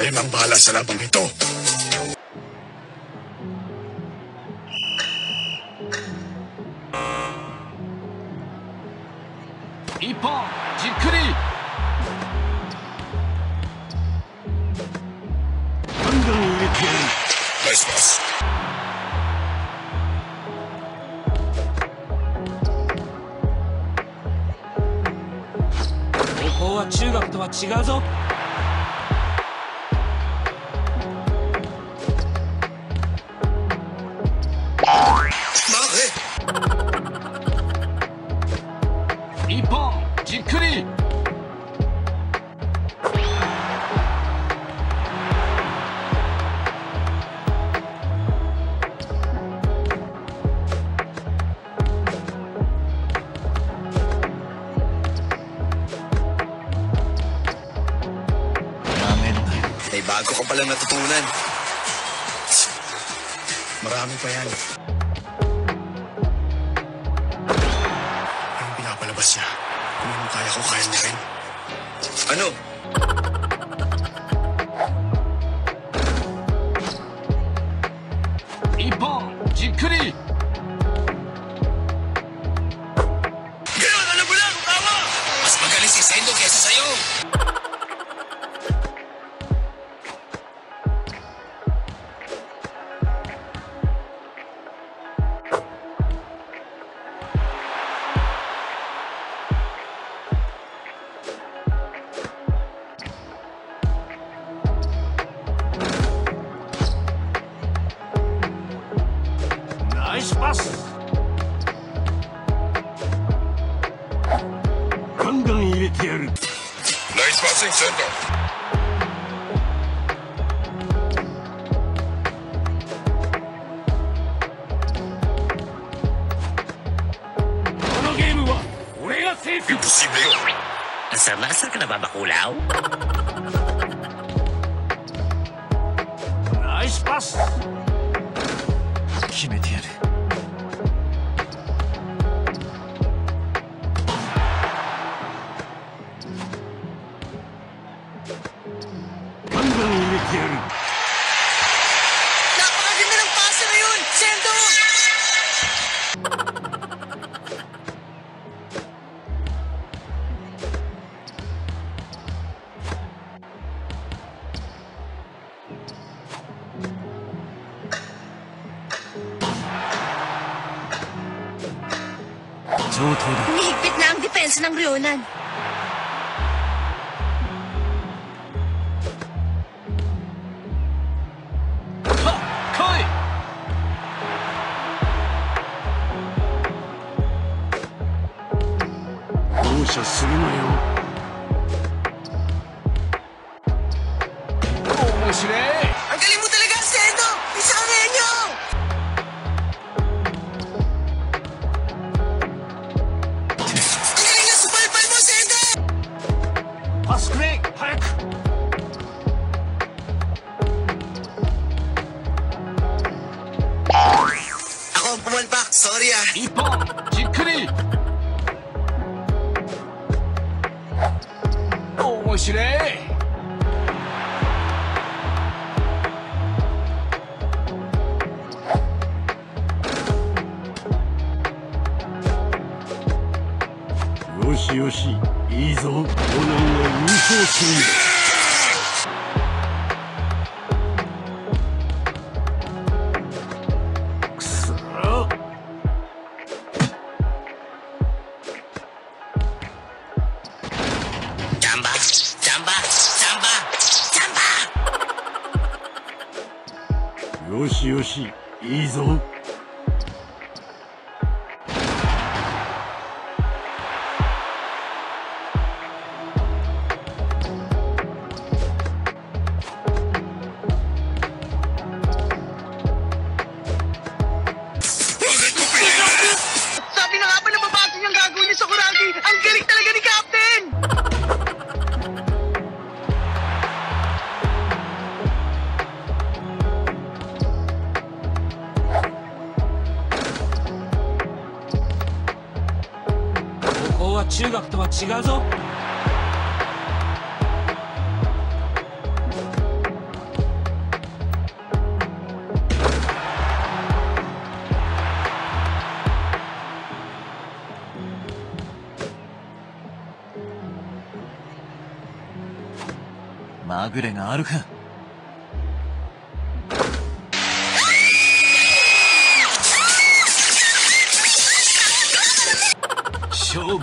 Kayo nang bahala sa labang ito. るナイスパス。高校は中学とは違うぞ palang natutunan. Marami pa yan. Anong pinapalabas niya? Kung anong kaya ko, kaya niya rin. Ano? ンガン入れてやる Nice passing, Sentov. このゲームは俺がセーフ Imposible. Asar-asar ka na ba bakulaw? ナイスパス決めてやる Napakaganda ng pasa na yun, Sendo! Humihigpit na ang depensa ng Rionan. 面白い Ang galing mo talaga, Sendo! Isang henyo! Ang galing na subalbal mo, Sendo! パスくれ早く Ako ang pumalpak, sorry ah. 一本じっよしよしいいぞ。コナンは優勝するんだよしよしいいぞ中学とは違うぞ。まぐれがあるか。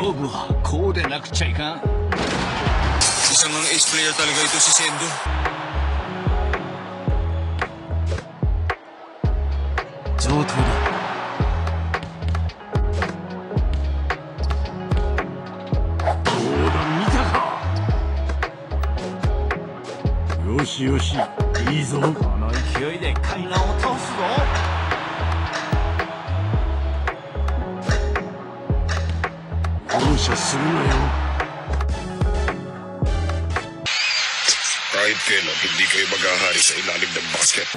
勝負はこうでなくちゃいかん。Isang ang ace player talaga ito si Sendo. 上等だどうだ見たかよしよしいいぞ。この勢いで海岸を倒すぞ容赦するなよ Kahit kailan, hindi kayo maghahari sa ilalim ng basket.